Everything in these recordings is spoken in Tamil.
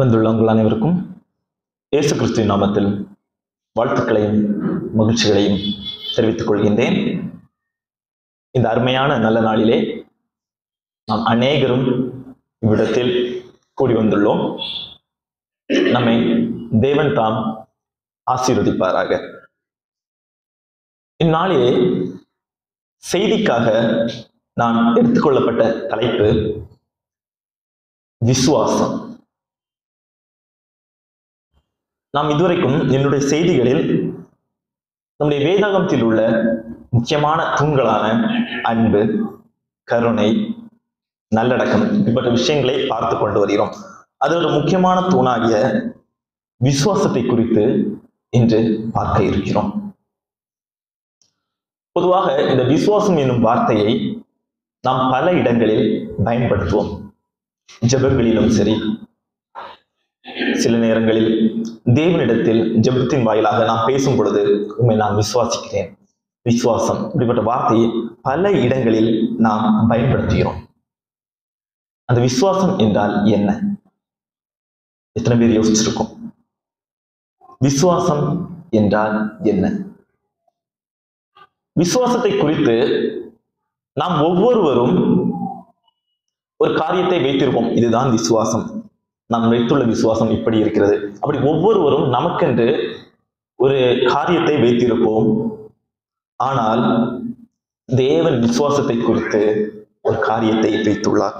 வந்துள்ள உங்கள் அனைவருக்கும் இயேசு கிறிஸ்துவ நாமத்தில் வாழ்த்துக்களையும் மகிழ்ச்சிகளையும் தெரிவித்துக் கொள்கின்றேன். இந்த அருமையான நல்ல நாளிலே நாம் அநேகரும் இவ்விடத்தில் கூடி வந்துள்ளோம். நம்மை தேவன் தாம் ஆசீர்வதிப்பாராக. இந்நாளிலே செய்திக்காக நான் எடுத்துக்கொள்ளப்பட்ட தலைப்பு விசுவாசம். நாம் இதுவரைக்கும் என்னுடைய செய்திகளில் நம்முடைய வேதாகமத்தில் உள்ள முக்கியமான தூண்களான அன்பு கருணை நல்லடக்கம் இப்பட்ட விஷயங்களை பார்த்து கொண்டு வருகிறோம். அதோட முக்கியமான தூணாகிய விசுவாசத்தை குறித்து இன்று பார்க்க இருக்கிறோம். பொதுவாக இந்த விசுவாசம் என்னும் வார்த்தையை நாம் பல இடங்களில் பயன்படுத்துவோம். ஜபங்களிலும் சரி சில நேரங்களில் தேவனிடத்தில் ஜெபத்தின் வாயிலாக நான் பேசும் பொழுது உண்மை நான் விசுவாசிக்கிறேன். விசுவாசம் இப்படிப்பட்ட வார்த்தையை பல இடங்களில் நாம் பயன்படுத்துகிறோம். அந்த விசுவாசம் என்றால் என்ன? எத்தனை பேர் யோசிச்சிருக்கோம்? விசுவாசம் என்றால் என்ன? விசுவாசத்தை குறித்து நாம் ஒவ்வொருவரும் ஒரு காரியத்தை வைத்திருப்போம். இதுதான் விசுவாசம். நாம் வைத்துள்ள விசுவாசம் இப்படி இருக்கிறது. அப்படி ஒவ்வொருவரும் நமக்கென்று ஒரு காரியத்தை வைத்திருப்போம். ஆனால் தேவன் விசுவாசத்தை குறித்து ஒரு காரியத்தை வைத்துள்ளார்.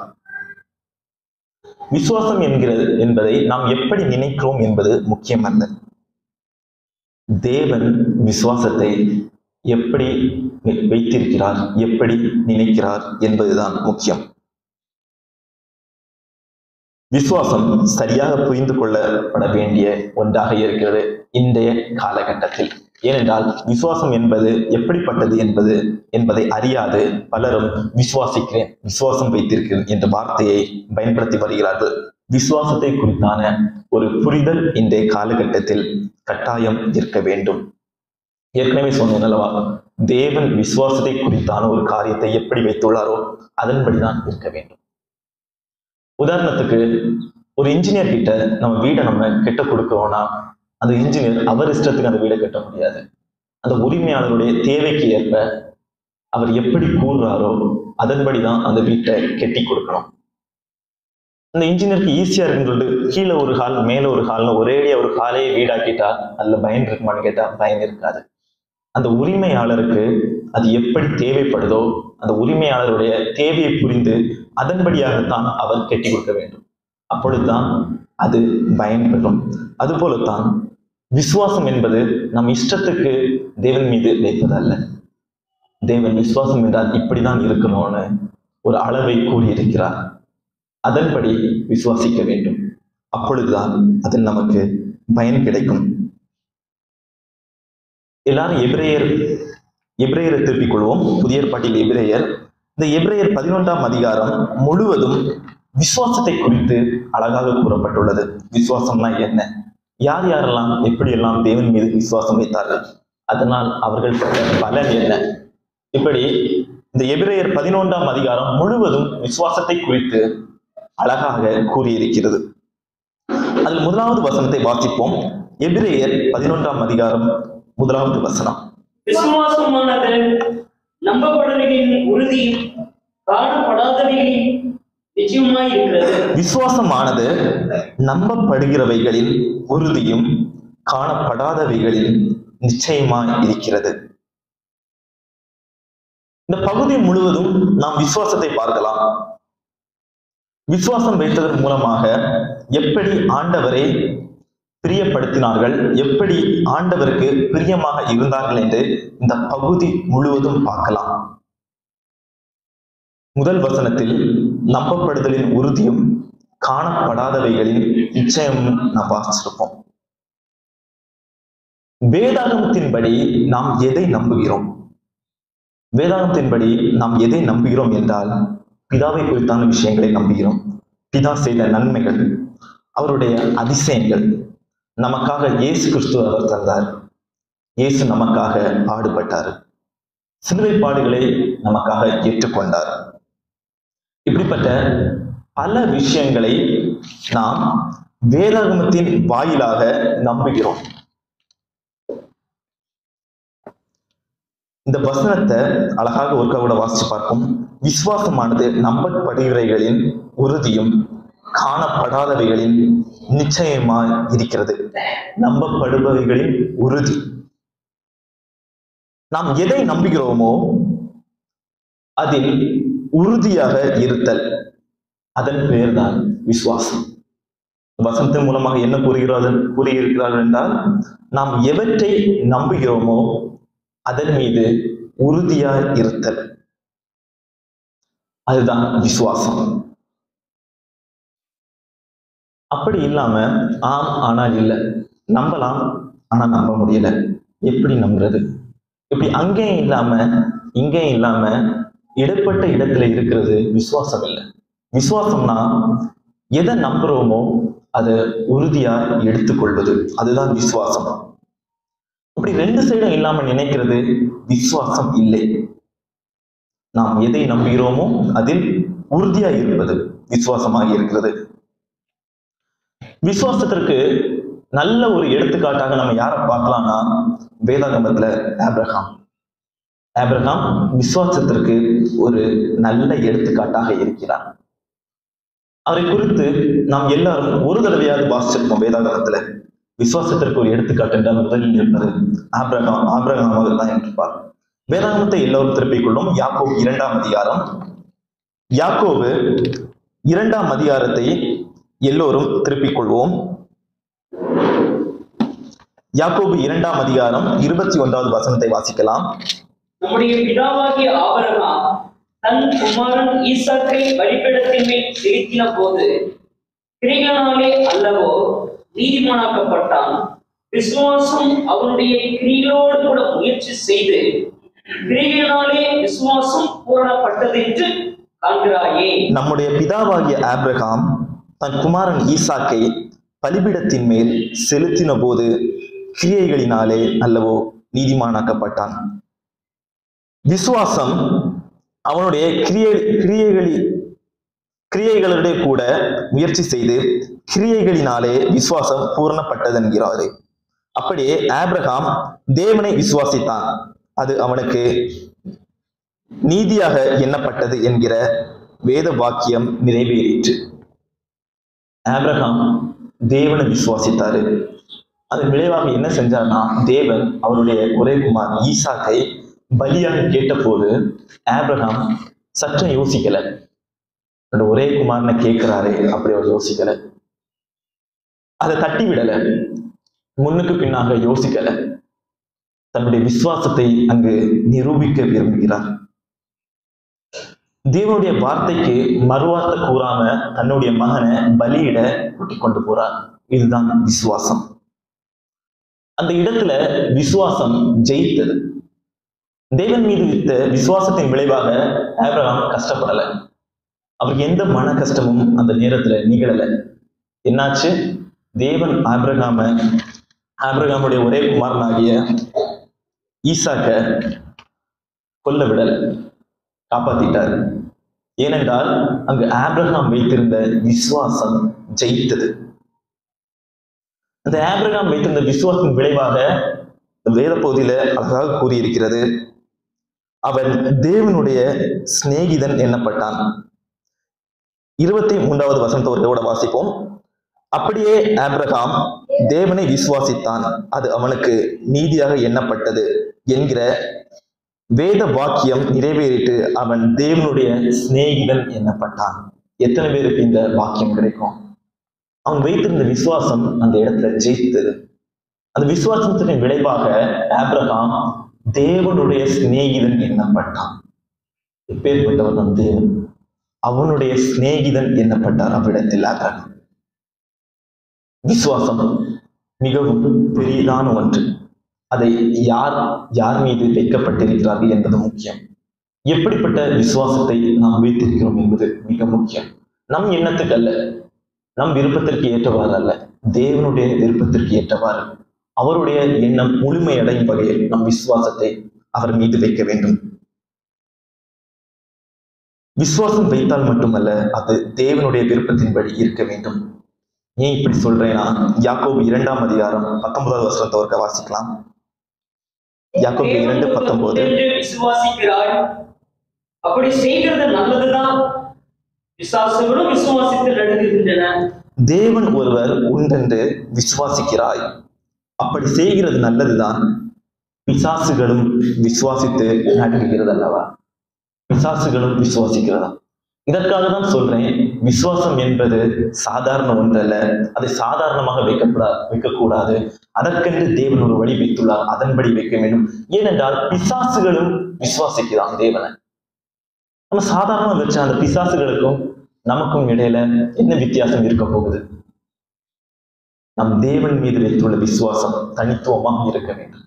விசுவாசம் என்கிறது என்பதை நாம் எப்படி நினைக்கிறோம் என்பது முக்கியமல்ல. தேவன் விசுவாசத்தை எப்படி வைத்திருக்கிறார் எப்படி நினைக்கிறார் என்பதுதான் முக்கியம். விசுவாசம் சரியாக புரிந்து கொள்ளப்பட வேண்டிய ஒன்றாக இருக்கிறது இன்றைய காலகட்டத்தில். ஏனென்றால் விசுவாசம் என்பது எப்படிப்பட்டது என்பது என்பதை அறியாது பலரும் விசுவாசிக்கிறேன் விசுவாசம் வைத்திருக்கிறேன் என்ற வார்த்தையை பயன்படுத்தி வருகிறார்கள். விசுவாசத்தை குறித்தான ஒரு புரிதல் இன்றைய காலகட்டத்தில் கட்டாயம் இருக்க வேண்டும். ஏற்கனவே சொன்னேன் அல்லவா தேவன் விசுவாசத்தை குறித்தான ஒரு காரியத்தை எப்படி வைத்துள்ளாரோ அதன்படிதான் இருக்க வேண்டும். உதாரணத்துக்கு ஒரு இன்ஜினியர் கிட்ட நம்ம வீடை நம்ம கெட்ட கொடுக்கிறோம்னா அந்த இன்ஜினியர் அவர் இஷ்டத்துக்கு அந்த வீடை கட்ட முடியாது. அந்த உரிமையாளருடைய தேவைக்கு ஏற்ப அவர் எப்படி கூறுறாரோ அதன்படிதான் அந்த வீட்டை கெட்டி கொடுக்கணும். அந்த இன்ஜினியருக்கு ஈஸியா இருக்குன்னு சொல்லிட்டு கீழே ஒரு ஹால் மேல ஒரு ஹால்னு ஒரேடியா ஒரு ஹாலையே வீடாக்கிட்டா அதுல பயன் இருக்குமான்னு கேட்டா பயன் இருக்காது. அந்த உரிமையாளருக்கு அது எப்படி தேவைப்படுதோ அந்த உரிமையாளருடைய தேவையை புரிந்து அதன்படியாகத்தான் அவர் கட்டி கொடுக்க வேண்டும். அப்பொழுதுதான் அது பயன்பெறும் அதுபோலத்தான் விசுவாசம் என்பது நம் இஷ்டத்துக்கு தேவன் மீது வைப்பதல்ல. தேவன் விசுவாசம் என்றால் இப்படிதான் இருக்கணும்னு ஒரு அளவை கூறியிருக்கிறார். அதன்படி விசுவாசிக்க வேண்டும். அப்பொழுதுதான் அதில் நமக்கு பயன் கிடைக்கும். எல்லாரும் எபிரேயர் எபிரேயரை திருப்பிக் கொள்வோம். புதிய பாட்டில் எபிரேயர் இந்த எப்ரேயர் பதினொன்றாம் அதிகாரம் முழுவதும் விசுவாசத்தை குறித்து அழகாக கூறப்பட்டுள்ளது. விசுவாசம்னா என்ன? யார் யாரெல்லாம் எப்படியெல்லாம் தேவன் மீது விசுவாசம் வைத்தார்கள்? அதனால் அவர்கள் பெற்ற பலன் என்ன? இப்படி இந்த எபிரேயர் பதினொன்றாம் அதிகாரம் முழுவதும் விசுவாசத்தை குறித்து அழகாக கூறியிருக்கிறது. அதில் முதலாவது வசனத்தை வாசிப்போம். எபிரேயர் பதினொன்றாம் அதிகாரம் முதலாவது வசனம். விசுவாசமானது உறுதியும் காணப்படாதவைகளின் விசுவாசமானது நம்பப்படுகிறவைகளில் உறுதியும் காணப்படாதவைகளில் நிச்சயமாய் இருக்கிறது இந்த பகுதி முழுவதும் நாம் விசுவாசத்தை பார்க்கலாம். விசுவாசம் வைத்ததன் மூலமாக எப்படி ஆண்டவரை பிரியப்படுத்தினார்கள். எப்படி ஆண்டவருக்கு பிரியமாக இருந்தார்கள் என்று இந்த பகுதி முழுவதும் பார்க்கலாம். முதல் வசனத்தில் நம்பப்படுதலின் உறுதியும் காணப்படாதவைகளின் நிச்சயமும் நாம் வாசிச்சிருப்போம். வேதாகமத்தின்படி நாம் எதை நம்புகிறோம்? வேதாகமத்தின்படி நாம் எதை நம்புகிறோம் என்றால் பிதாவை குறித்தான விஷயங்களை நம்புகிறோம். பிதா செய்த நன்மைகள் அவருடைய அதிசயங்கள் நமக்காக இயேசு கிறிஸ்து அவர் தந்தார். இயேசு நமக்காக பாடுபட்டார் சிலுவை பாடுகளை நமக்காக ஏற்றுக்கொண்டார். இப்படிப்பட்ட பல விஷயங்களை நாம் வேதாகமத்தின் வாயிலாக நம்புகிறோம். இந்த வசனத்தை அழகாக ஒருக்கா கூட வாசிச்சு பார்ப்போம். விசுவாசமானது நம்பப்படுகிறவைகளின் உறுதியும் காணப்படாதவைகளின் நிச்சயமாய் இருக்கிறது. நம்பப்படுபவைகளின் உறுதி. நாம் எதை நம்புகிறோமோ அதில் உறுதியாக இருத்தல். அதன் பெயர்தான் விசுவாசம். வசனத்தின் மூலமாக என்ன கூறுகிறார்கள் கூறியிருக்கிறார்கள் என்றால் நாம் எவற்றை நம்புகிறோமோ அதன் மீது உறுதியாய் இருத்தல். அதுதான் விசுவாசம். அப்படி இல்லாம ஆம் ஆனால் இல்லை. நம்பலாம் ஆனா நம்ப முடியல. எப்படி நம்புறது? இப்படி அங்கேயும் இல்லாம இங்கேயும் இல்லாம இடைப்பட்ட இடத்துல இருக்கிறது விசுவாசம் இல்லை. விசுவாசம்னா எதை நம்புறோமோ அதை உறுதியா எடுத்துக்கொள்வது. அதுதான் விசுவாசம். அப்படி ரெண்டு சைடும் இல்லாம நினைக்கிறது விசுவாசம் இல்லை. நாம் எதை நம்புகிறோமோ அதில் உறுதியா இருப்பது விசுவாசமாக இருக்கிறது. விசுவாசத்திற்கு நல்ல ஒரு எடுத்துக்காட்டாக நம்ம யாரை பார்க்கலாம்னா வேதாகமத்துல ஆப்ரஹாம் ஆப்ரஹாம் விசுவாசத்திற்கு ஒரு நல்ல எடுத்துக்காட்டாக இருக்கிறார். அவரை குறித்து நாம் எல்லாரும் ஒரு தடவையாவது வாசிச்சிருப்போம் வேதாகமத்துல. விசுவாசத்திற்கு ஒரு எடுத்துக்காட்டு என்றால் முதலில் இருப்பது ஆப்ரஹாம் ஆப்ரஹாமாக தான் இருப்பார் வேதாகமத்தை எல்லோரும் திருப்பிக் கொள்ளும். யாக்கோ இரண்டாம் அதிகாரம். யாக்கோவு இரண்டாம் அதிகாரத்தை எல்லோரும் திருப்பிக் கொள்வோம் யாக்கோபு இரண்டாம் அதிகாரம் இருபத்தி ஒன்றாவது வசனத்தை வாசிக்கலாம். நம்முடைய பிதாவாகிய ஆபரகாம் தன் குமாரன் ஈசாக்கை பலிபீடத்தின் மேல் செலுத்தின போது கிரிகளாலே அல்லவோ நீதிமானாக்கப்பட்டான். விசுவாசம் அவனுடைய கிரிகளோடு கூட முயற்சி செய்து கிரிகளாலே விசுவாசம் பூரணப்பட்டதென்று காண்கிறாயே. நம்முடைய பிதாவாகிய ஆபிரகாம் தன் குமாரன் ஈசாக்கை பலிபிடத்தின் மேல் செலுத்தின போது கிரியைகளினாலே அல்லவோ நீதிமானாக்கப்பட்டான். விசுவாசம் அவனுடைய கிரியை கிரியைகளி கிரியைகளுடைய கூட முயற்சி செய்து கிரியைகளினாலே விசுவாசம் பூரணப்பட்டது என்கிறாரு அப்படியே ஆப்ரஹாம் தேவனை விசுவாசித்தான். அது அவனுக்கு நீதியாக எண்ணப்பட்டது என்கிற வேத வாக்கியம் நிறைவேறிற்று. ஆப்ரஹாம் தேவனை விசுவாசித்தாரு. அதன் விளைவாக என்ன செஞ்சார்னா தேவன் அவருடைய ஒரே குமார் ஈசாக்கை பலியாக கேட்டபோது ஆப்ரஹாம் சற்றும் யோசிக்கல. ஒரே குமார்னு கேட்கிறாரு அப்படி அவர் யோசிக்கல. அதை தட்டி விடல முன்னுக்கு பின்னாக யோசிக்கல. தன்னுடைய விசுவாசத்தை அங்கு நிரூபிக்க விரும்புகிறார். தேவனுடைய வார்த்தைக்கு மறுவார்த்தை கூறாம தன்னுடைய மகனை பலியிட கூட்டிக் கொண்டு போறார். இதுதான் விசுவாசம். அந்த இடத்துல விசுவாசம் ஜெயித்தது. தேவன் மீது வித்த விசுவாசத்தின் விளைவாக ஆபிரகாம் கஷ்டப்படல. அவருக்கு எந்த மன கஷ்டமும் அந்த நேரத்துல நிகழல. என்னாச்சு? தேவன் ஆபிரகாம ஆபிரகாமுடைய ஒரே குமாரனாகிய ஈசாக்க கொல்ல விடலை காப்பாத்திட்டார். ஏனென்றால் அங்கு ஆபிரகாம் வைத்திருந்த விசுவாசம் ஜெயித்தது. அந்த ஆபிரகாம் வைத்திருந்த விசுவாசத்தின் விளைவாக வேத பகுதியில அழகாக கூறியிருக்கிறது. அவன் தேவனுடைய சிநேகிதன் எண்ணப்பட்டான் இருபத்தி மூன்றாவது வசனத்தை வாசிப்போம். அப்படியே ஆபிரகாம் தேவனை விசுவாசித்தான். அது அவனுக்கு நீதியாக எண்ணப்பட்டது என்கிற வேத வாக்கியம் நிறைவேறிட்டு அவன் தேவனுடைய சிநேகிதன் எண்ணப்பட்டான் எத்தனை பேருக்கு இந்த வாக்கியம் கிடைக்கும்? அவன் வைத்திருந்த விசுவாசம் அந்த இடத்துல ஜெயித்தது. அந்த விசுவாசத்தின் விளைவாக ஆப்ரஹாம் தேவனுடைய சிநேகிதன் எண்ணப்பட்டான் எப்பேற்பட்டவன் நம் தேவன்? அவனுடைய சிநேகிதன் எண்ணப்பட்டார் அவ்விடத்தில் ஆப்ரஹாம் விசுவாசம் மிகவும் பெரியதான ஒன்று. அதை யார் யார் மீது வைக்கப்பட்டிருக்கிறார்கள் என்பது முக்கியம். எப்படிப்பட்ட விசுவாசத்தை நாம் வைத்திருக்கிறோம் என்பது மிக முக்கியம். நம் எண்ணத்துக்கு அல்ல நம் விருப்பத்திற்கு ஏற்றவாறு அல்ல தேவனுடைய விருப்பத்திற்கு ஏற்றவாறு. அவருடைய எண்ணம் முழுமையடையும் வகையில் நம் விசுவாசத்தை அவர் மீது வைக்க வேண்டும். விசுவாசம் வைத்தால் மட்டுமல்ல அது தேவனுடைய விருப்பத்தின்படி இருக்க வேண்டும். ஏன் இப்படி சொல்றேன்னா யாக்கோபு இரண்டாம் அதிகாரம் பத்தொன்பதாவது வருஷத்தை வாசிக்கலாம். யாக்கோபு இரண்டு பத்தொன்பது விசுவாசிக்கிறாய். அப்படி செய்கிறது நல்லதுதான். விசுவாசங்களும் விசுவாசித்து நடுங்குகின்றன. தேவன் ஒருவர் உண்டென்று விசுவாசிக்கிறாய். அப்படி செய்கிறது நல்லதுதான். பிசாசுகளும் விசுவாசித்து நடுங்குகிறது அல்லவா? பிசாசுகளும் விசுவாசிக்கிறதா? இதற்காக தான் சொல்றேன் விசுவாசம் என்பது சாதாரண ஒன்றல்ல. அதை சாதாரணமாக வைக்கப்படா வைக்கக்கூடாது. அதற்கென்று தேவன் ஒரு வழி வைத்துள்ளார். அதன்படி வைக்க வேண்டும். ஏனென்றால் பிசாசுகளும் விசுவாசிக்கிறான் தேவனை. நம்ம சாதாரணமா வச்ச அந்த பிசாசுகளுக்கும் நமக்கும் இடையில என்ன வித்தியாசம் இருக்க போகுது? நம் தேவன் மீது வைத்துள்ள விசுவாசம் தனித்துவமாக இருக்க வேண்டும்.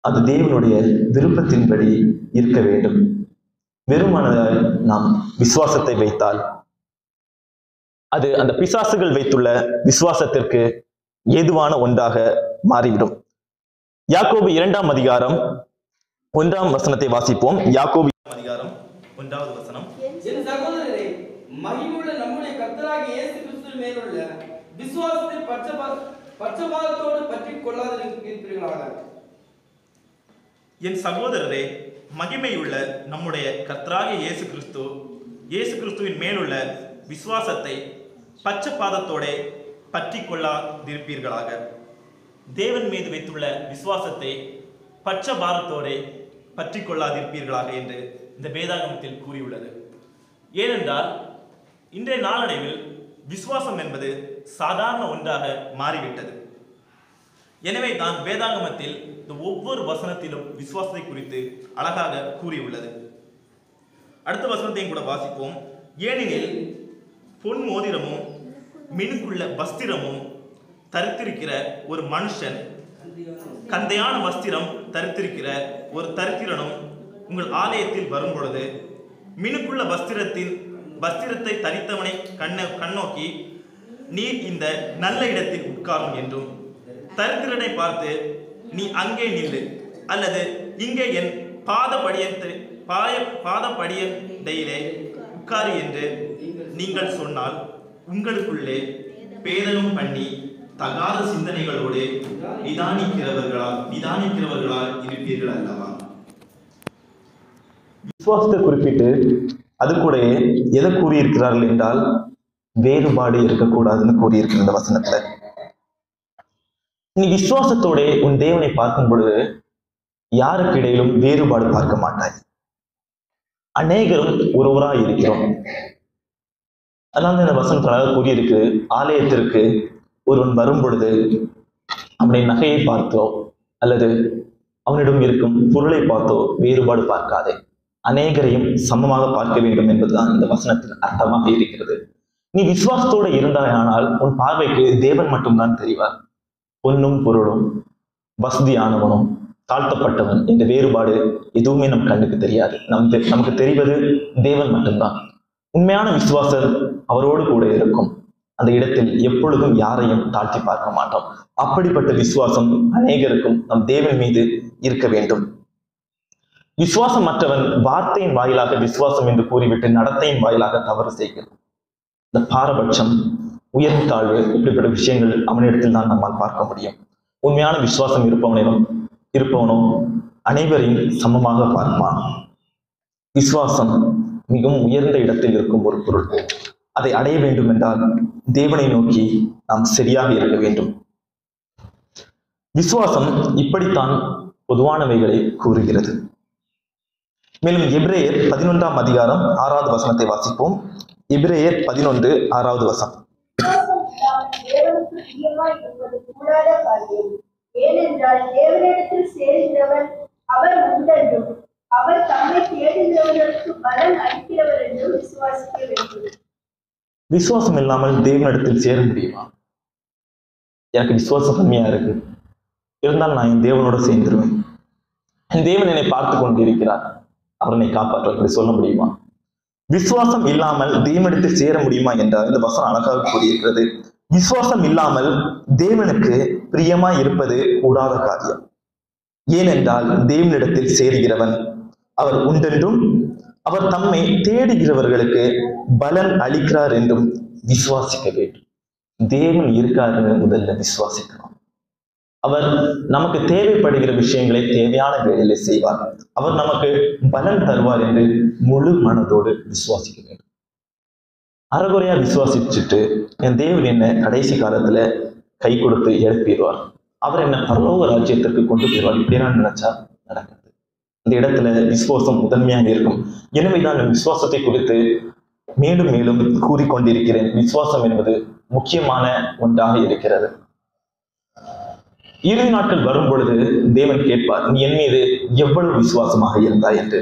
அது தேவனுடைய விருப்பத்தின்படி இருக்க வேண்டும். வெறுமனதால் நாம் விசுவாசத்தை வைத்தால் அது அந்த பிசாசுகள் வைத்துள்ள விசுவாசத்திற்கு ஏதுவான ஒன்றாக மாறிவிடும். யாக்கோபு இரண்டாம் அதிகாரம் ஒன்றாம் வசனத்தை வாசிப்போம். யாக்கோபு அதிகாரம் ஒன்றாவது வசனம். என் சகோதரரே மகிமுள்ள நம்முடைய கர்த்தராகிய இயேசு கிறிஸ்து மேலுள்ள விசுவாசத்தை பட்சபா பட்சபாதத்தோடு பற்றி கொள்ளாதிருக்கிறீர்களாக. என் சகோதரரே மகிமையுள்ள நம்முடைய கர்த்தராகிய இயேசு கிறிஸ்து இயேசு கிறிஸ்துவின் மேலுள்ள விசுவாசத்தை பச்சைப்பாதத்தோடே பற்றி கொள்ளாதிருப்பீர்களாக தேவன் மீது வைத்துள்ள விசுவாசத்தை பட்சபாரத்தோடே பற்றி கொள்ளாதிருப்பீர்களாக என்று இந்த வேதாகமத்தில் கூறியுள்ளது. ஏனென்றால் இன்றைய நாளடைவில் விசுவாசம் என்பது சாதாரண ஒன்றாக மாறிவிட்டது. எனவே தான் வேதாகமத்தில் இந்த ஒவ்வொரு வசனத்திலும் விசுவாசத்தை குறித்து அழகாக கூறியுள்ளது. அடுத்த வசனத்தையும் கூட வாசிப்போம். ஏனெனில் பொன் மோதிரமும் மினுக்குள்ள வஸ்திரமும் தரித்திருக்கிற ஒரு மனுஷன் கந்தையான வஸ்திரம் தரித்திருக்கிற ஒரு தரித்திரனும் உங்கள் ஆலயத்தில் வரும் பொழுது மினுக்குள்ள வஸ்திரத்தின் வஸ்திரத்தை தரித்தவனை கண்ண கண்ணோக்கி நீர் இந்த நல்ல இடத்தில் உட்காரும் என்றும் தரித்திரனை பார்த்து நீ அங்கே நில்லு. அல்லது இங்கே என் பாதப்படியத்தை பாய பாத உட்காரு என்று நீங்கள் சொன்னால் உங்களுக்குள்ளே பேதகம் பண்ணி தகாத சிந்தனைகளோடு நிதானிக்கிறவர்களால் நிதானிக்கிறவர்களால் இருப்பீர்கள் அல்லவா? விசுவாசத்தை குறிப்பிட்டு அது கூட எதை கூறியிருக்கிறார்கள் என்றால் வேறுபாடு இருக்கக்கூடாதுன்னு கூறியிருக்கிற இந்த வசனத்துல. நீ விசுவாசத்தோட உன் தேவனை பார்க்கும் பொழுது யாருக்கு இடையிலும் வேறுபாடு பார்க்க மாட்டாய்? அநேகரும் ஒருவராய் இருக்கிறோம். அதனால இந்த வசனத்தினால கூறியிருக்கு ஆலயத்திற்கு ஒருவன் வரும் பொழுது அவனுடைய நகையை பார்த்தோ அல்லது அவனிடம் இருக்கும் பொருளை பார்த்தோ வேறுபாடு பார்க்காதே. அநேகரையும் சமமாக பார்க்க வேண்டும் என்பதுதான் இந்த வசனத்தின் அர்த்தமாக இருக்கிறது. நீ விசுவாசத்தோடு இருந்தாயானால் உன் பார்வைக்கு தேவன் மட்டும்தான் தெரிவார். பொன்னும் பொருளும் வசதியானவனும் தாழ்த்தப்பட்டவன் என்ற வேறுபாடு எதுவுமே நம் கண்ணுக்கு தெரியாது. நம் தெ- நமக்கு தெரிவது தேவன் மட்டும்தான். உண்மையான விசுவாசம் அவரோடு கூட இருக்கும். அந்த இடத்தில் எப்பொழுதும் யாரையும் தாழ்த்தி பார்க்க மாட்டோம். அப்படிப்பட்ட விசுவாசம் அநேகருக்கும் நம் தேவன் மீது இருக்க வேண்டும். விசுவாசம் மற்றவன் வார்த்தையின் வாயிலாக விசுவாசம் என்று கூறிவிட்டு நடத்தையின் வாயிலாக தவறு செய்கிறான். இந்த பாரபட்சம் உயர்த்தாழ்வு இப்படிப்பட்ட விஷயங்கள் அவனிடத்தில் தான் நம்மால் பார்க்க முடியும். உண்மையான விசுவாசம் இருப்பவனிடம் இருப்பவனும் அனைவரையும் சமமாக பார்ப்பான். விசுவாசம் மிகவும் உயர்ந்த இடத்தில் இருக்கும் ஒரு பொருள். அதை அடைய வேண்டும் என்றால் தேவனை நோக்கி நாம் சரியாக இருக்க வேண்டும். விசுவாசம் இப்படித்தான் பொதுவானவைகளை கூறுகிறது. மேலும் எப்ரேயர் பதினொன்றாம் அதிகாரம் ஆறாவது வசனத்தை வாசிப்போம். எப்ரேயர் பதினொன்று ஆறாவது வசனம். தேவனுக்கு பிரியமாய் இருப்பது கூடாத காரியம். ஏனென்றால் தேவனிடத்தில் சேருகிறவன் அவர் உண்டென்றும் அவர் தம்மை தேடுகிறவர்களுக்கு பலன் அளிக்கிறவர் என்றும் விசுவாசிக்க வேண்டும். விசுவாசம் இல்லாமல் தேவனிடத்தில் சேர முடியுமா? எனக்கு விசுவாசம் கம்மியா இருக்கு. இருந்தாலும் நான் என் தேவனோட சேர்ந்துருவேன். என் தேவன் என்னை பார்த்து கொண்டிருக்கிறார். அவர் என்னை காப்பாற்ற அப்படி சொல்ல முடியுமா? விசுவாசம் இல்லாமல் தேவனிடத்தில் சேர முடியுமா என்றால் இந்த வசனம் அழகாக கூறியிருக்கிறது. விசுவாசம் இல்லாமல் தேவனுக்கு பிரியமாய் இருப்பது கூடாத காரியம். ஏனென்றால் தேவனிடத்தில் சேருகிறவன் அவர் உண்டென்றும் அவர் தம்மை தேடுகிறவர்களுக்கு பலன் அளிக்கிறார் என்றும் விசுவாசிக்க வேண்டும். தேவன் இருக்காருன்னு முதல்ல விசுவாசிக்கணும். அவர் நமக்கு தேவைப்படுகிற விஷயங்களை தேவையான வேலையில செய்வார். அவர் நமக்கு பலன் தருவார் என்று முழு மனதோடு விசுவாசிக்க வேண்டும். அறகுறையா விசுவாசிச்சுட்டு என் தேவன் என்ன கடைசி காலத்துல கை கொடுத்து எழுப்பிடுவார். அவர் என்ன பரலோக ராஜ்யத்திற்கு கொண்டு போயிடுவார். இப்படி நினைச்சா நடக்குது. இந்த இடத்துல விசுவாசம் முதன்மையாக இருக்கும். எனவே நான் விசுவாசத்தை குறித்து மேலும் மேலும் கூறிக்கொண்டிருக்கிறேன். விசுவாசம் என்பது முக்கியமான ஒன்றாக இருக்கிறது. இறுதி நாட்கள் வரும் பொழுது தேவன் கேட்பார் நீ என் மீது எவ்வளவு விசுவாசமாக இருந்தாய்? என்று.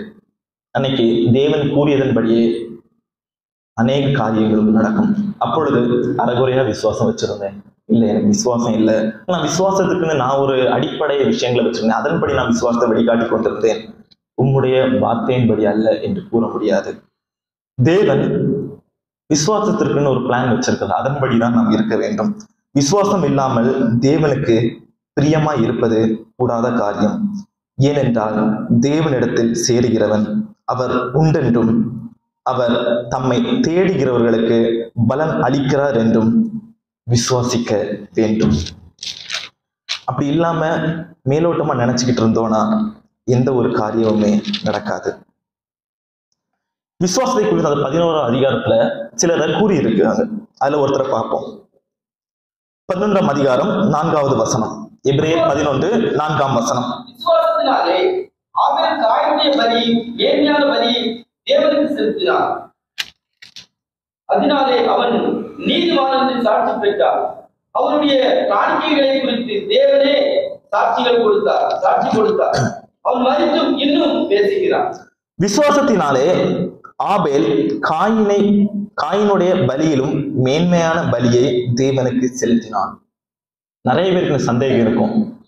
அன்னைக்கு தேவன் கூறியதன்படியே அநேக காரியங்களும் நடக்கும். அப்பொழுது அறகுறையா விசுவாசம் வச்சிருந்தேன். இல்லை எனக்கு விசுவாசம் இல்லை. நான் விசுவாசத்துக்குன்னு நான் ஒரு அடிப்படை விஷயங்களை வச்சிருந்தேன். அதன்படி நான் விசுவாசத்தை வெளிக்காட்டி கொண்டிருந்தேன். உம்முடைய வார்த்தையின்படி அல்ல என்று கூற முடியாது. தேவன் விசுவாசத்திற்குன்னு ஒரு பிளான் வச்சிருக்கிறது அதன்படிதான் நாம் இருக்க வேண்டும். விசுவாசம் இல்லாமல் தேவனுக்கு பிரியமா இருப்பது கூடாத காரியம். ஏனென்றால் தேவனிடத்தில் சேருகிறவன் அவர் உண்டென்றும் அவர் தம்மை தேடுகிறவர்களுக்கு பலன் அளிக்கிறார் என்றும் விசுவாசிக்க வேண்டும். அப்படி இல்லாம மேலோட்டமா நினைச்சுக்கிட்டு இருந்தோம்னா எந்த ஒரு காரியமுமே நடக்காது. விசுவாசத்தை குறித்த அந்த பதினோராம் அதிகாரத்துல சிலர் கூறி அதுல ஒருத்தரை பார்ப்போம். பதினொன்றாம் அதிகாரம் நான்காவது வசனம். எப்ரேல் பதினொன்று நான்காம் வசனம். தேவனுக்கு செலுத்தினார். அதனாலே அவன் நீதிமான் என்று சாட்சி பெற்றார். அவருடைய காணிக்கைகளை குறித்து தேவனே சாட்சிகள் கொடுத்தார். சாட்சி கொடுத்தார். அவன் மறித்தும் இன்னும் பேசுகிறான். விசுவாசத்தினாலே ஆபேல் காயினை காயினுடைய பலியிலும் மேன்மையான பலியை தேவனுக்கு செலுத்தினான். நிறைய பேருக்கு சந்தேகம் இருக்கும்.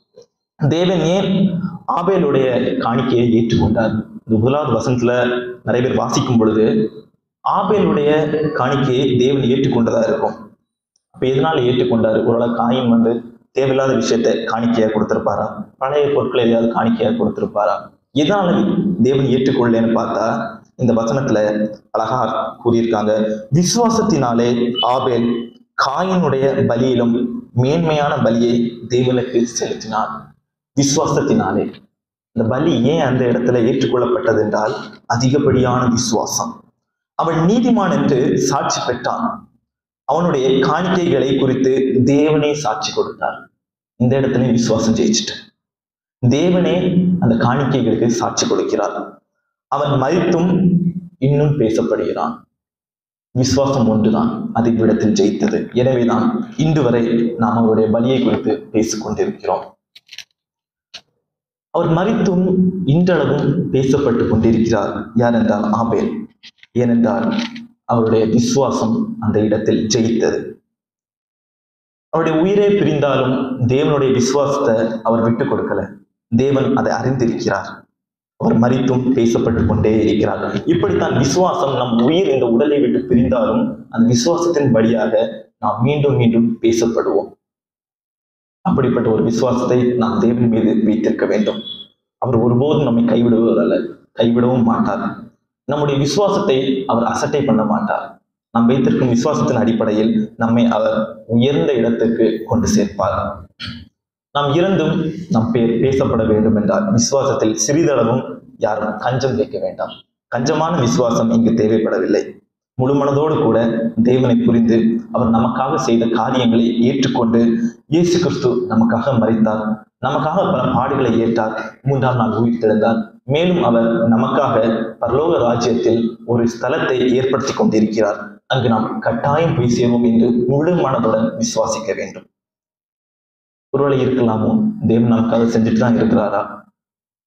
தேவன் ஏன் ஆபேலுடைய காணிக்கையை ஏற்றுக்கொண்டார்? முதலாவது வசனத்துல நிறைய பேர் வாசிக்கும் பொழுது ஆபேலுடைய காணிக்கையை தேவன் ஏற்றுக்கொண்டதா இருக்கும். அப்ப எதனால ஏற்றுக்கொண்டாரு? ஓரளவு காயின் வந்து தேவையில்லாத விஷயத்தை காணிக்கையா கொடுத்திருப்பாரா? பழைய பொருட்களை எதையாவது காணிக்கையா கொடுத்திருப்பாரா? எதனால தேவன் ஏற்றுக்கொள்ளேன்னு பார்த்தா இந்த வசனத்துல அழகா கூறியிருக்காங்க. விசுவாசத்தினாலே ஆபேல் காயினுடைய பலியிலும் மேன்மையான பலியை தேவனுக்கு செலுத்தினார். விசுவாசத்தினாலே. இந்த பலி ஏன் அந்த இடத்துல ஏற்றுக்கொள்ளப்பட்டது என்றால் அதிகப்படியான விசுவாசம். அவன் நீதிமான் என்று சாட்சி பெற்றான். அவனுடைய காணிக்கைகளை குறித்து தேவனே சாட்சி கொடுத்தார். இந்த இடத்துல விசுவாசம் ஜெயிச்சிட்டு. தேவனே அந்த காணிக்கைகளுக்கு சாட்சி கொடுக்கிறார். அவன் மறித்தும் இன்னும் பேசப்படுகிறான். விசுவாசம் ஒன்றுதான் அது இவ்விடத்தில் ஜெயித்தது. எனவேதான் இன்று வரை நாம் அவருடைய பலியை குறித்து பேசிக்கொண்டிருக்கிறோம். அவர் மறித்தும் இன்றளவும் பேசப்பட்டு கொண்டிருக்கிறார். யார் என்றால் ஆபேல். ஏனென்றால் அவருடைய விசுவாசம் அந்த இடத்தில் ஜெயித்தது. அவருடைய உயிரே பிரிந்தாலும் தேவனுடைய விசுவாசத்தை அவர் விட்டுக் கொடுக்கல. தேவன் அதை அறிந்திருக்கிறார். அவர் மறித்தும் பேசப்பட்டு கொண்டே இருக்கிறார். இப்படித்தான் விசுவாசம் நம் உயிர் இந்த உடலை விட்டு பிரிந்தாலும் அந்த விசுவாசத்தின் படியாக நாம் மீண்டும் மீண்டும் பேசப்படுவோம். அப்படிப்பட்ட ஒரு விசுவாசத்தை நாம் தேவன் மீது வைத்திருக்க வேண்டும். அவர் ஒருபோதும் நம்மை கைவிடுவதல்ல கைவிடவும் மாட்டார். நம்முடைய விசுவாசத்தை அவர் அசட்டை பண்ண மாட்டார். நாம் வைத்திருக்கும் விசுவாசத்தின் அடிப்படையில் நம்மை அவர் உயர்ந்த இடத்துக்கு கொண்டு சேர்ப்பார். நாம் இருந்தும் நம் பேர் பேசப்பட வேண்டும் என்றால் விசுவாசத்தில் சிறிதளவும் யாரும் கஞ்சம் வைக்க வேண்டாம். கஞ்சமான விசுவாசம் இங்கு தேவைப்படவில்லை. முழு மனதோடு கூட தேவனை புரிந்து அவர் நமக்காக செய்த காரியங்களை ஏற்றுக்கொண்டு இயேசு கிறிஸ்து நமக்காக மறைத்தார் நமக்காக பல பாடுகளை ஏற்றார். மூன்றாம் நாள் உயிர்த்தெழுந்தார். மேலும் அவர் நமக்காக பரலோக ராஜ்யத்தில் ஒரு ஸ்தலத்தை ஏற்படுத்தி கொண்டிருக்கிறார். அங்கு நாம் கட்டாயம் போய் சேவோம் என்று முழு மனதுடன் விசுவாசிக்க வேண்டும். ஒருவேளை இருக்கலாமோ? தேவன் நமக்காக செஞ்சுட்டு தான் இருக்கிறாரா?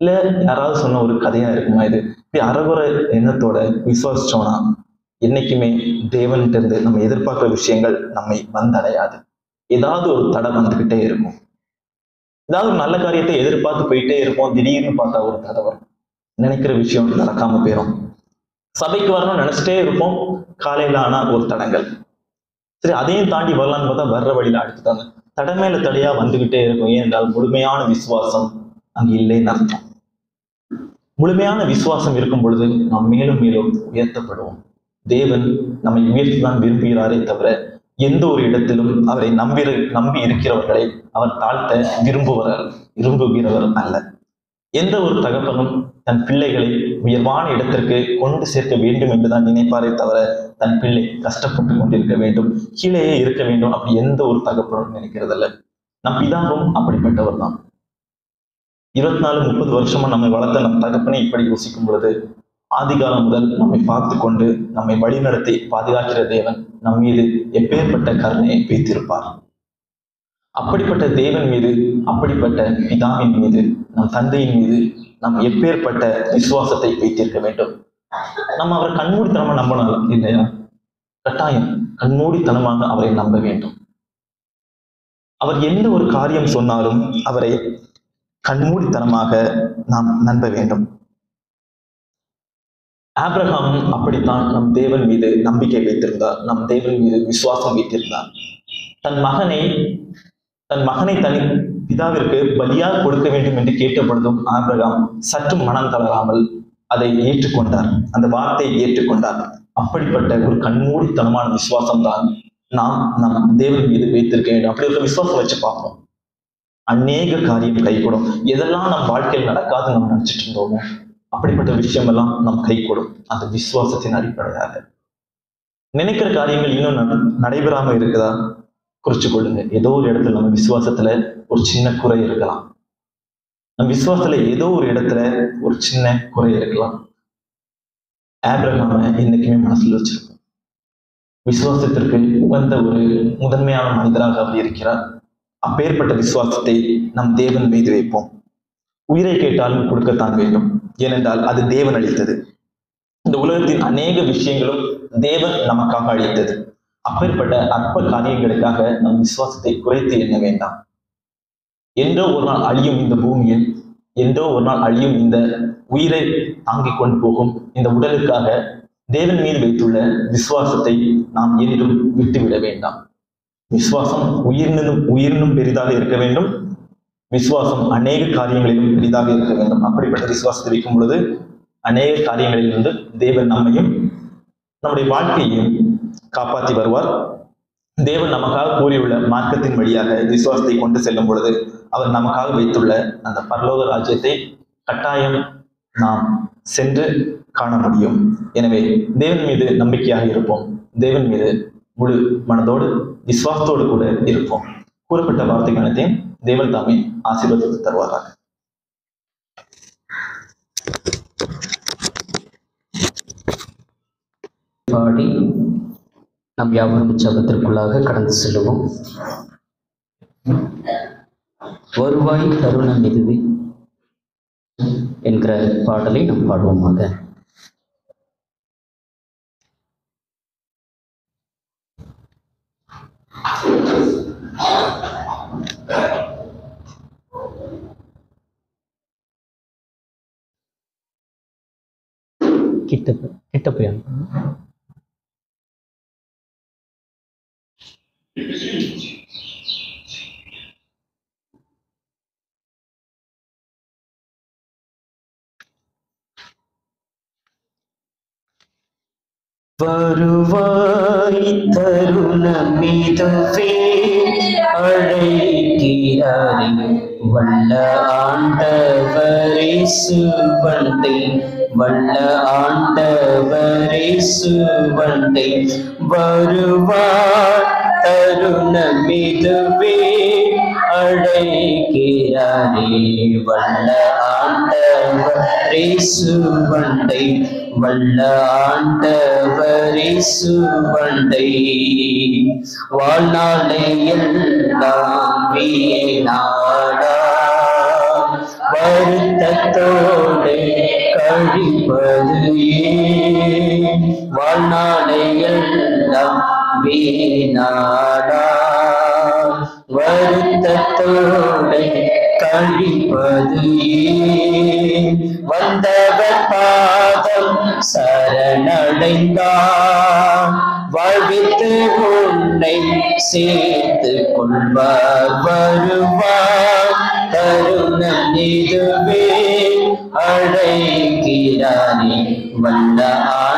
இல்ல யாராவது சொன்ன ஒரு கதையா இருக்குமா இது? இப்படி அறகுறை எண்ணத்தோட விசுவாசிச்சோம்னா என்னைக்குமே தேவன்கிட்டருந்து நம்ம எதிர்பார்க்கிற விஷயங்கள் நம்மை வந்தடையாது. ஏதாவது ஒரு தடை வந்துகிட்டே இருக்கும். ஏதாவது ஒரு நல்ல காரியத்தை எதிர்பார்த்து போயிட்டே இருப்போம். திடீர்னு பார்த்தா ஒரு தடை வரும். நினைக்கிற விஷயம் நடக்காம போயிடும் சபைக்கு வரணும்னு நினைச்சிட்டே இருப்போம். காலையில ஆனா ஒரு தடங்கள். சரி அதையும் தாண்டி வரலான்னு பார்த்தா வர்ற வழியில அடுத்துட்டாங்க தடை மேல தடையா வந்துகிட்டே இருக்கும். ஏனென்றால் முழுமையான விசுவாசம் அங்கு இல்லைன்னு அர்த்தம். முழுமையான விசுவாசம் இருக்கும் பொழுது நாம் மேலும் மேலும் உயர்த்தப்படுவோம். தேவன் நம்மை உயர்த்திதான் விரும்புகிறாரே தவிர எந்த ஒரு இடத்திலும் அவரை நம்பி நம்பி இருக்கிறவர்களை அவர் தாழ்த்த விரும்புவர்கள் விரும்புகிறவர் அல்ல. எந்த ஒரு தகப்பனும் தன் பிள்ளைகளை உயர்வான இடத்திற்கு கொண்டு சேர்க்க வேண்டும் என்றுதான் நினைப்பாரே தவிர தன் பிள்ளை கஷ்டப்பட்டு கொண்டிருக்க வேண்டும் கீழேயே இருக்க வேண்டும் அப்படி எந்த ஒரு தகப்பனும் நினைக்கிறதல்ல. நம் பிதாவும் அப்படிப்பட்டவர் தான் இருபத்தி நாலு முப்பது வருஷமா நம்மை வளர்த்த நம் தகப்பனை இப்படி யோசிக்கும் பொழுது ஆதிகாலம் முதல் நம்மை பார்த்து கொண்டு நம்மை வழிநடத்தி பாதுகாக்கிற தேவன் நம் மீது எப்பேற்பட்ட கருணையை வைத்திருப்பார். அப்படிப்பட்ட தேவன் மீது அப்படிப்பட்ட பிதாவின் மீது நம் தந்தையின் மீது நாம் எப்பேற்பட்ட விசுவாசத்தை வைத்திருக்க வேண்டும்? நம்ம அவர் கண்மூடித்தனமா நம்பணும் இல்லையா? கட்டாயம் கண்மூடித்தனமாக அவரை நம்ப வேண்டும். அவர் எந்த ஒரு காரியம் சொன்னாலும் அவரை கண்மூடித்தனமாக நாம் நம்ப வேண்டும். ஆப்ரஹாம் அப்படித்தான் நம் தேவன் மீது நம்பிக்கை வைத்திருந்தார். நம் தேவன் மீது விசுவாசம் வைத்திருந்தார். தன் மகனை தன் மகனை தனி பிதாவிற்கு பலியாக கொடுக்க வேண்டும் என்று கேட்ட பொழுதும் ஆபிரகாம் சற்றும் மனம் தளராமல் அதை ஏற்றுக்கொண்டார். அந்த வார்த்தையை ஏற்றுக்கொண்டார். அப்படிப்பட்ட ஒரு கண்மூடித்தனமான விசுவாசம் தான் நாம் நம் தேவன் மீது வைத்திருக்க வேண்டும். அப்படி ஒரு விசுவாசம் வச்சு பார்ப்போம். அநேக காரியம் கைகூடும். எதெல்லாம் நம் வாழ்க்கையில் நடக்காது நம்ம நினைச்சிட்டு இருந்தோமோ அப்படிப்பட்ட விஷயம் எல்லாம் நம் கைகூடும் அந்த விசுவாசத்தின் அடிப்படையாக. நினைக்கிற காரியங்கள் இன்னும் நட- நடைபெறாம இருக்குதா? குறிச்சு கொள்ளுங்க. ஏதோ ஒரு இடத்துல நம்ம விசுவாசத்துல ஒரு சின்ன குறை இருக்கலாம். நம்ம விசுவாசத்துல ஏதோ ஒரு இடத்துல ஒரு சின்ன குறை இருக்கலாம். ஆபிரகாம என்னைக்குமே மனசுல வச்சிருக்கோம். விசுவாசத்திற்கு உகந்த ஒரு முதன்மையான மனிதராக அவர் இருக்கிறார். அப்பேற்பட்ட விசுவாசத்தை நம் தேவன் மீது வைப்போம். உயிரை கேட்டாலும் கொடுக்கத்தான் வேண்டும். ஏனென்றால் அது தேவன் அளித்தது. இந்த உலகத்தின் அநேக விஷயங்களும் தேவன் நமக்காக அளித்தது. அப்பேற்பட்ட அற்ப காரியங்களுக்காக நம் விசுவாசத்தை குறைத்து எண்ண வேண்டாம். என்றோ ஒரு நாள் அழியும் இந்த பூமியில் என்றோ ஒரு நாள் அழியும் இந்த உயிரை தாங்கிக் கொண்டு போகும் இந்த உடலுக்காக தேவன் மீது வைத்துள்ள விசுவாசத்தை நாம் என்றும் விட்டுவிட வேண்டாம். விசுவாசம் உயிரினும் உயிரினும் பெரிதாக இருக்க வேண்டும். விசுவாசம் அநேக காரியங்களிலும் பெரிதாக இருக்க வேண்டும். அப்படிப்பட்ட விசுவாசத்தை வைக்கும் பொழுது அநேக காரியங்களிலிருந்து தேவன் நம்மையும் நம்முடைய வாழ்க்கையையும் காப்பாற்றி வருவார். தேவன் நமக்காக கூறியுள்ள மார்க்கத்தின் வழியாக விசுவாசத்தை கொண்டு செல்லும் பொழுது அவர் நமக்காக வைத்துள்ள அந்த பரலோக ராஜ்யத்தை கட்டாயம் நாம் சென்று காண முடியும். எனவே தேவன் மீது நம்பிக்கையாக இருப்போம். தேவன் மீது முழு மனதோடு விசுவாசத்தோடு கூட இருப்போம். கூறப்பட்ட வார்த்தைகள் அனைத்தையும் தேவன் தாமே ஆசீர்வதித்து தருவாராக. பாடி நாம் யாவரும் உற்சாகத்திற்குள்ளாக கடந்து செல்லுவோம். வருவாய் தருணம் இதுவே என்கிற பாடலை நாம் பாடுவோமாக. Thank you. கிட்ட போய் அனுப்புங்க. வருவாய் தருணமிதுவே அழைக்கிறாரே வல்ல ஆண்டவரிசு வந்தை வல்ல ஆண்டவரிசு வந்தை வருவார் தருணமிதுவே அழைக்கிறாரே வல்ல ஆண்டவரே. சுவந்தை வல்ல ஆண்டவரே சுவந்தை வாழ்நாளை எல்லாம் வீணாடா. வருத்தத்தோடு கழிப்பது ஏ வாழ்நாளை எல்லாம் வீணாடா வருத்தத்தோடு கழிப்பது வந்தவர் பாதம் சரணடைந்தான் வாழ்வித்து உன்னை சேர்த்து கொள்வார் வருவார். தருணம் இதுவே அழைக்கிறானே. வல்ல ஆ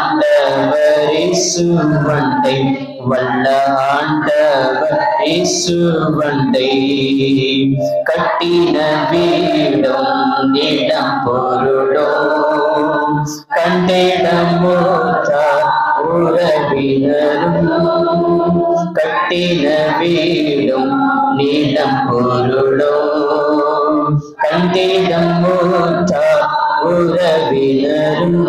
சுவண்டை வல்ல ஆண்டவரிசுவண்டை கட்டின வீடும் இடம் பொருளோ கண்டிடம் உறவினரும். கட்டின வீடும் நீளம் பொருளோ கண்டிடம் மூத்தா உறவினரும்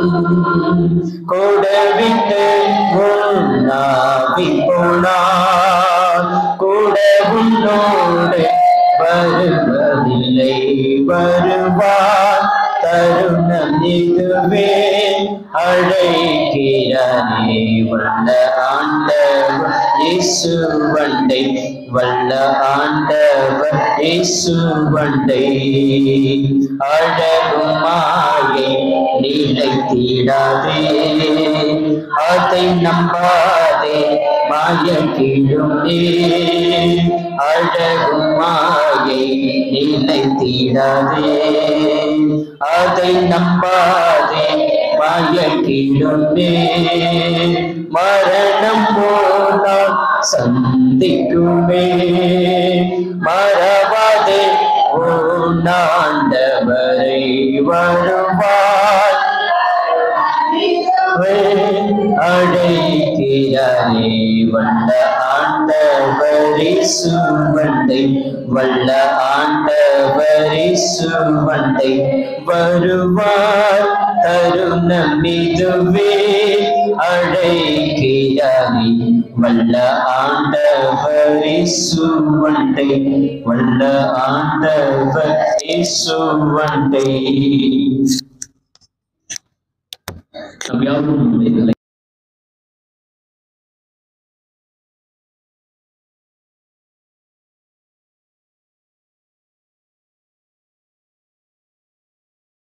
கூட விட்டு உண்ணாவி போனார். கூட உன்னோடு வருவதில்லை வருவார். தருணம் இதுவே அழைக்கிறானே வல்ல ஆண்டவர் இயேசு வண்டை வல்ல ஆண்டவர் இயேசு வண்டை அழகும் மாயை நிலைத்திடாதே. அதை நம்பாதே மாயம் கீழும் அழகும் மாயை நிலைத்திடாதே. அதை நம்பாதே மாய கிடுமே மரணம் போனால் சந்திக்குமே மறவாதே நாண்டவரை வருவார் அழைக்கிறானே வந்த ஆண்டவரி சுமந்தை வல்ல ஆண்டவரி சுவண்டை வருவார். தருணம் இதுவே அழைக்கிறானே வல்ல ஆண்டவரி சுவண்டை வல்ல ஆண்டவரி சுவண்டை நம் யாரும் நம்முடைய